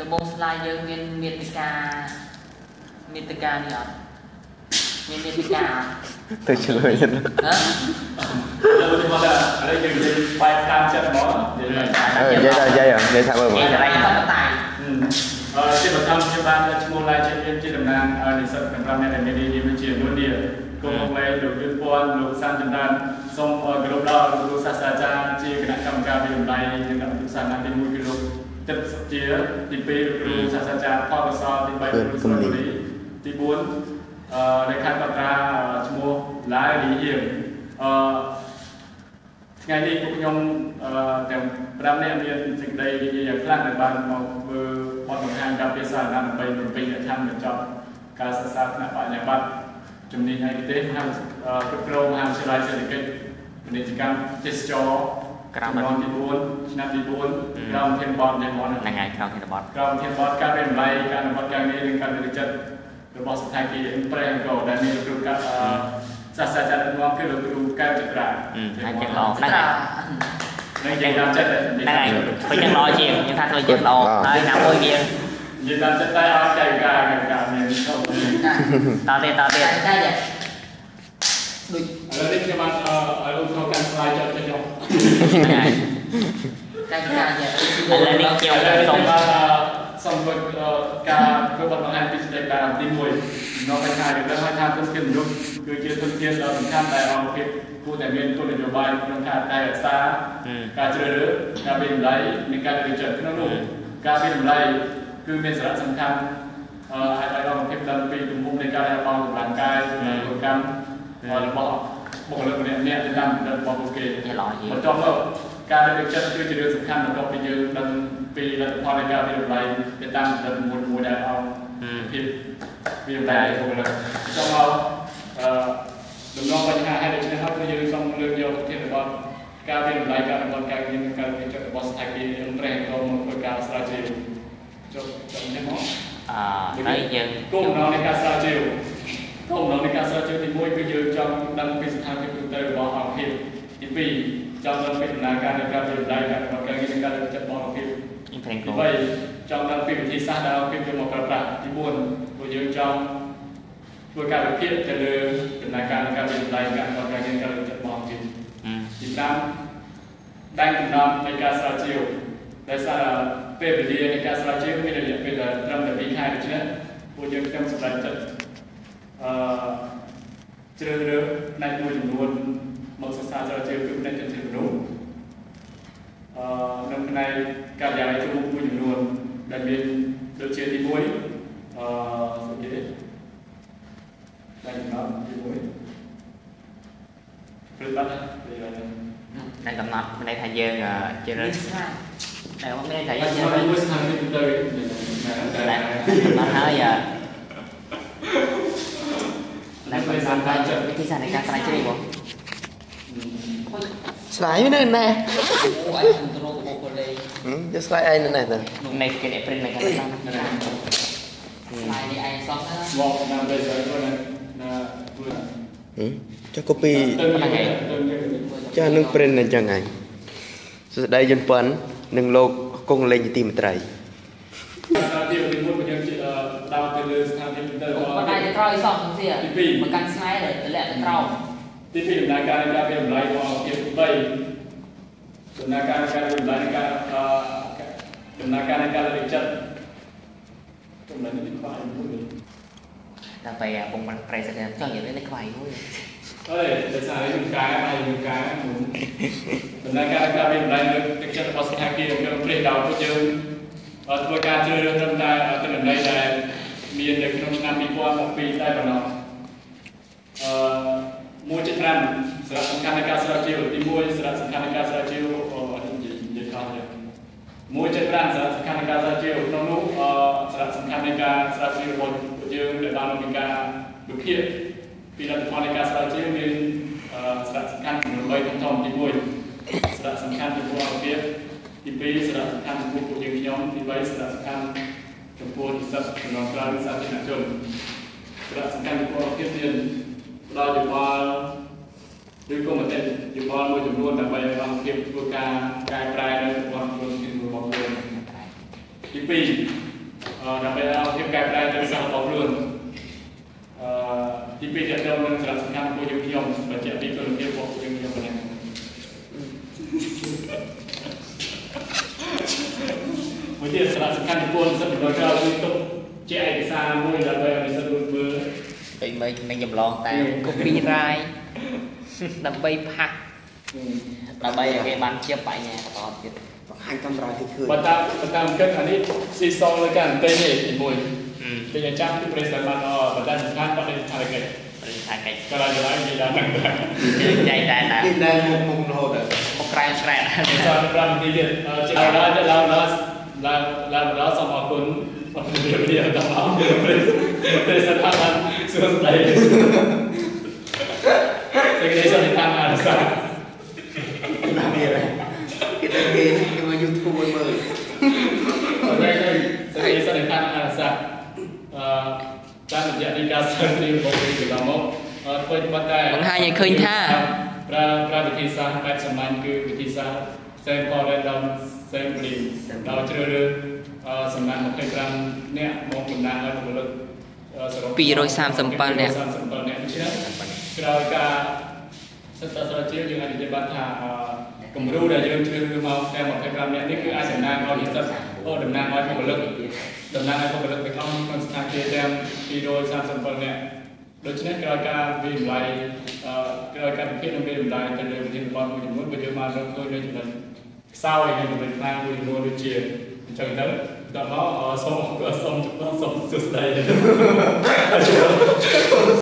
ដំបូងស្លាយយើងមានមេតិកាមេតិកានេះអត់មានមេតិកាអត់ទៅឆ្លើយហ្នឹងហ៎លើមកដល់ឥឡូវយើងនិយាយបែបតាមចិត្តហ្មងនិយាយបែបអឺនិយាយដល់និយាយហ៎និយាយថាមើលមើនិលយាយតែបតៃអឺជាបឋមខ្ញុំបានឈ្មោះឡាយជាជាតំណាងនិស្សិត5នាក់ដែលមាននេះវាជានួននេះគុំមកលេលោកយុទ្ធពន្ធលោកសានចន្ទនសូមគោរពដល់លោកសាស្ត្រាចារ្យជាគណៈកម្មការវិតម្លៃនិងគណៈវិសាស្ត្រទី1 គឺលោកទឹកសុជាទី2លោកគ្រូសាស្ត្រាចារ្យផលកសលទី3លោកគ្រូសុនីទី4អឺលេខាបត្រាឈ្មោះឡាយលីហៀងអឺថ្ងៃនេះពួកខ្ញុំអឺទាំង5នាក់មានសេចក្តីនិយាយយ៉ាងខ្លាំងដែលបានមកធ្វើបទបង្ហាញការភាសាអាណាដើម្បីបំពេញលក្ខខណ្ឌបញ្ចប់ការសិក្សាថ្នាក់បញ្ញាបត្រជំនាញឯកទេសមហាវិទ្យាល័យគ្រប់គ្រងមហាវិទ្យាល័យសេដ្ឋកិច្ចពាណិជ្ជកម្មទេសចរ ក្រមទី4ឆ្នាំទី4ក្រមធានបតនៃមនហ្នឹងហើយក្រោមធានបត់ក្រមធានបតការរៀនតម្លៃការអនុវត្តការងារនិងការលើកទឹកចិត្តរបស់ស្ថានភាពប្រេងកោដែលមានលោកគ្រូកាសាស្ត្រាចារ្យដឹកនាំគឺលោកគ្រូកែវចត្រាហើយចឹងល្អហ្នឹងត្រានឹងនិយាយតាមចិត្តហ្នឹងហើយធ្វើចឹងល្អជាងខ្ញុំថាធ្វើចឹងល្អហើយណាមួយវានិយាយតាមចិត្តតែអត់ចែកការការមានទៅតទៀតតទៀតតែតែយ៉ា ដូចឥឡូវនេះខ្ញុំបានអឺឲ្យលោកចូលកាន់ស្លាយចុះចុះចុះហ្នឹងហើយតែតែយ៉ាឥឡូវនេះខ្ញុំឥឡូវសូសូមមសូមធ្វើការធ្វើបទបង្ហាញពីស្ដីការទី1នៅបញ្ហាដែលគាត់ហៅថាទុនធានមនុស្សគឺជាទុនធានដ៏សំខាន់ដែលអង្គភាពគួរតែមានគោលនយោបាយក្នុងការថែរក្សាការជ្រើសរើសការវិតម្លៃនិងការវិចារក្នុងនោះការវិតម្លៃគឺមានសារៈសំខាន់អឺអាចឲ្យអង្គភាពដឹងពីទំហំនៃការលះបង់កម្លាំងកាយកម្លាំងពលកម្ម របស់បុគ្គលិកម្នាក់ៗទៅតាមកម្រិតរបស់ពួកគេវាល្អជាងបន្ទាប់មកការលើកទឹកចិត្តគឺជារឿងសំខាន់បន្ទាប់ពីយើងដឹងពីលទ្ធផលនៃការវិតម្លៃទៅតាមកម្រិតមួយមួយដែលអង្គភាពវិតម្លៃបុគ្គលិកចុងមកអឺដំណងបញ្ហាហើយដូច្នេះហើយគឺយើងសូមលើកយកប្រធានបទការវិនិច្ឆ័យការបន្តការងារនិងការវិនិច្ឆ័យរបស់ស្ថាប័នអង្គរែក៏មកធ្វើការស្រាវជ្រាវចុះចាំនេះមកអឺហើយយើងគោលបំណងនៃការស្រាវជ្រាវ គោលបំណងនៃការស្រាវជ្រាវទី1គឺយើងចង់ដឹងពីស្ថានភាពទូទៅរបស់អង្គភាពទី2ចង់ដឹងពីដំណើរការនៃការវិនិច្ឆ័យការបន្តការងារនិងការលើកទឹកចិត្តរបស់អង្គភាពអ៊ីនប្រេងទីគោ3ចង់ដឹងពីវិធីសាស្ត្រដែលអង្គភាពយកមកប្រើប្រាស់ទី4ព្រោះយើងចង់ធ្វើការវិភាគទៅលើដំណើរការនៃការវិនិច្ឆ័យការបន្តការងារនិងការលើកទឹកចិត្តរបស់អង្គភាពទី5ដែនកំណត់នៃការស្រាវជ្រាវដោយសារពេលវេលានៃការស្រាវជ្រាវមានរយៈពេលត្រឹមតែ2ខែដូច្នេះពួកយើងខ្ញុំសម្រេចចិត្តអឺ ជ្រើសរើសផ្នែកមួយចំនួនមកសិក្សាស្រាវជ្រាវគឺផ្នែកចិញ្ចឹមមនុស្សអឺនៅផ្នែកការយាយជំនួសមួយចំនួនដែលមានដូចជាទី1អឺស្អីគេដែនកំណត់ទី1ព្រឹកបាត់ណាទី1តែកំណត់មានន័យថាយើងជិះរើនេះស្លាយតែមានន័យថាតែយើងយើងមួយស្ថានភាពទៅតែកំណត់ហើយ តែកំណត់ហើយវិធីសាស្ត្រនៃការស្រាវជ្រាវបងស្លាយនៅណែអូអញទៅរកបុគ្គលិកយកស្លាយឯងនៅណែទៅនៃ skin print នៃការស្រាវជ្រាវស្លាយនេះឯងសោះណាមកណាទៅទៅណាណាធ្វើចុះ copy ទៅហ្នឹងហើយចាស់នឹង print អញ្ចឹងឯងសួស្ដីយន្តប៉ុននិងលោកគង់លេងជាទីមត្រីស្ថានភាពទីមួយយើងជាដោតទៅលើស្ថានភាពទៅបតៃទៅ ក្រោយសោះហ្នឹងទៀតមកកាន់ស្នែទៅតម្លាក់ទៅក្រោមទីពីដំណើរការនៃការវាតម្លៃរបស់ភាពទី3ដំណើរការនៃការវាតម្លៃនៃការដំណើរការនៃការលើកចិត្តចំណុចនេះខ្វះមួយដល់ពេលពងមិនប្រេសទៅចង់និយាយលេខខ្វាយមួយអើយដោយសារយើងកាយហើយយើងកាយដំណើរការនៃការវាតម្លៃលើកទឹកចិត្តរបស់ស្ថានភាពយើងព្រេះដោតពួកយើងធ្វើការជ្រើសរើសត្រឹមតែ 1.5សារៈសំខាន់នៃការស្រាវជ្រាវក្នុងនោះសារៈសំខាន់នៃការស្រាវជ្រាវរបស់ពួកយើងដែលបានមានការវិភាគពីលទ្ធផលនៃការស្រាវជ្រាវមានសារៈសំខាន់ចំនួន3ធំៗទី1សារៈសំខាន់ចំពោះអង្គភាពទី2សារៈសំខាន់ចំពោះពួកយើងខ្ញុំទី3សារៈសំខាន់ចំពោះនិស្សិតចំណងក្រៅសាធារណជនសារៈសំខាន់ចំពោះអង្គភាពទៀតផ្ដល់យោបល់ ឬក៏មតិយោបល់មួយចំនួនដើម្បីឲ្យអង្គភាពធ្វើការកែប្រែនៅប្រព័ន្ធខ្លួនរបស់ខ្លួនទី2ដើម្បីឲ្យភាពកែប្រែទៅសាស្ត្ររបស់ខ្លួនអឺទីពីរទៀតទៅនឹងសារៈសំខាន់របស់យើងខ្ញុំបញ្ជាក់ពីគុណភាពរបស់យើងខ្ញុំប៉ុណ្ណឹងមួយទៀតសារៈសំខាន់ចំពោះនិស្សិតបន្តក្រោយគឺទុកជាឯកសារមួយដើម្បីឲ្យនិស្សិតរួចមើលដូចមិននឹងចម្លងតាម copyright ដើម្បីផាក់ដើម្បីឲ្យគេបានជាបញ្ញាបន្តទៀតបង្ហាញកាមេរ៉ាគេឃើញបើតាមបើតាមគិតអានេះស៊ីសងលើការអន្តេនេះទី1អឺពីអាចារ្យគឺប្រេសិដបានអបើតាមសំខាន់បដិស្ថានកិច្ចព្រឹងថាកិច្ចក៏ឡើងទៅហើយនិយាយដល់ហ្នឹងដែរចៃតែតែនេះដែលមុខមុខរហូតដល់មកក្រែងស្រែសល់5នាទីទៀតជាដល់ដល់ដល់ដល់ឡើងឡើងដល់សូមអរគុណអរគុណវិទ្យាដល់អរគុណប្រេសិដបានសួស្ដីសេចក្តីសន្និដ្ឋានអរសាណាមានគេទៅគេគេមក YouTube មើលមើលអរគុណសេចក្តីសន្និដ្ឋានអរសាអឺតាមរយៈនៃការស្រាវជ្រាវរបស់វិទ្យាមកអឺធ្វើប៉ុន្តែបង្ហាញឲ្យឃើញថាប្រើប្រើវិធីសាស្ត្របែបសាមញ្ញគឺវិធីសាស្ត្រ sample random sampling ដោយជ្រើសរើសអឺសំណាក់25នាក់មកបណ្ដាលឲ្យបុគ្គលិកអឺសរុប237នាក់237នាក់ដូច្នេះក្រោយការ សិក្សាស្រាវជ្រាវយើងអាចនិយាយបានថាអឺគំរូដែលយើងជ្រើសរើសមកតែ25នាក់នេះគឺអាចតំណាងឲ្យនិស្សិតអូតំណាងឲ្យបុគ្គលិកតំណាងឲ្យបុគ្គលិកទាំងអស់ក្នុងស្ថានភាពទាំង237នាក់ដូច្នេះក្រោយការវិតម្លៃអឺក្រោយការពិភាក្សានឹងវិតម្លៃទៅលើវិធានបទមួយចំនួនក៏យើងបានរកឃើញនៅចំណុចខ្សោយនៃចំណុចខ្លាំងមួយចំនួនដូចជាអញ្ចឹងទៅដល់មកអឺសូមសូមសូមសួស្ដីជួប